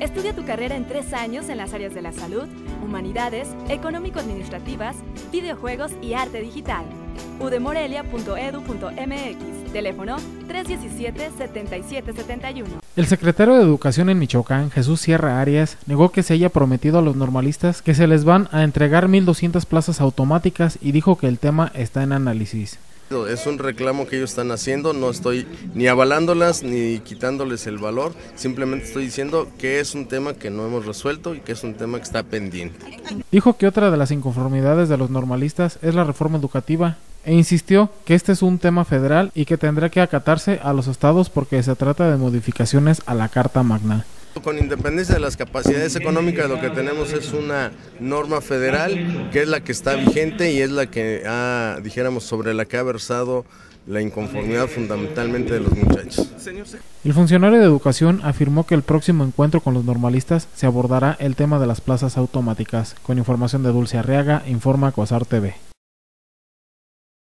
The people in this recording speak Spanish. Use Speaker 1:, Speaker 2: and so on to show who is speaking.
Speaker 1: Estudia tu carrera en tres años en las áreas de la salud, humanidades, económico-administrativas, videojuegos y arte digital. udemorelia.edu.mx, teléfono 317-7771.
Speaker 2: El secretario de Educación en Michoacán, Jesús Sierra Arias, negó que se haya prometido a los normalistas que se les van a entregar 1.200 plazas automáticas y dijo que el tema está en análisis.
Speaker 3: Es un reclamo que ellos están haciendo, no estoy ni avalándolas ni quitándoles el valor, simplemente estoy diciendo que es un tema que no hemos resuelto y que es un tema que está pendiente.
Speaker 2: Dijo que otra de las inconformidades de los normalistas es la reforma educativa e insistió que este es un tema federal y que tendrá que acatarse a los estados porque se trata de modificaciones a la Carta Magna.
Speaker 3: Con independencia de las capacidades económicas, lo que tenemos es una norma federal que es la que está vigente y es la que, ha, dijéramos, sobre la que ha versado la inconformidad fundamentalmente de los muchachos.
Speaker 2: El funcionario de educación afirmó que el próximo encuentro con los normalistas se abordará el tema de las plazas automáticas. Con información de Dulce Arriaga, informa Coasar TV.